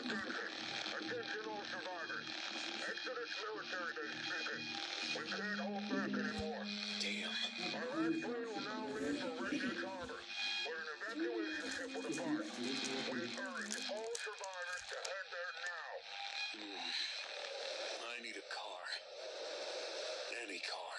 Attention. Attention all survivors. Exodus military base speaking. We can't hold back anymore. Damn. Our last plane will now leave for Refuge Harbor, where an evacuation ship will depart. We urge all survivors to head there now. Mm. I need a car. Any car.